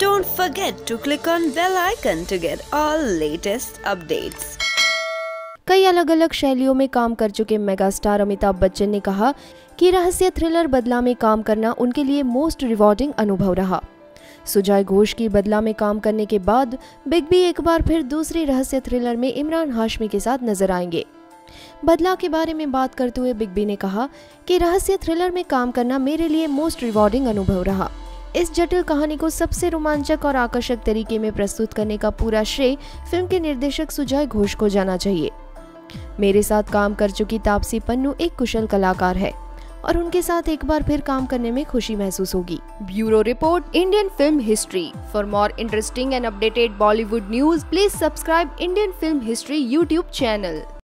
forget to click on bell icon to get all latest updates. कई अलग अलग शैलियों में काम कर चुके मेगा स्टार अमिताभ बच्चन ने कहा कि रहस्य थ्रिलर बदला में काम करना उनके लिए मोस्ट रिवॉर्डिंग अनुभव रहा। सुजय घोष की बदला में काम करने के बाद बिग बी एक बार फिर दूसरी रहस्य थ्रिलर में इमरान हाशमी के साथ नज़र आएँगे। बदला के बारे में बात करते हुए बिग बी ने कहा कि रहस्य थ्रिलर में काम करना मेरे लिए मोस्ट रिवॉर्डिंग अनुभव रहा। इस जटिल कहानी को सबसे रोमांचक और आकर्षक तरीके में प्रस्तुत करने का पूरा श्रेय फ़िल्म के निर्देशक सुजय घोष को जाना चाहिए। मेरे साथ काम कर चुकी तापसी पन्नू एक कुशल कलाकार है और उनके साथ एक बार फिर काम करने में खुशी महसूस होगी। Bureau report, Indian film history. For more interesting and updated Bollywood news please subscribe Indian film history YouTube channel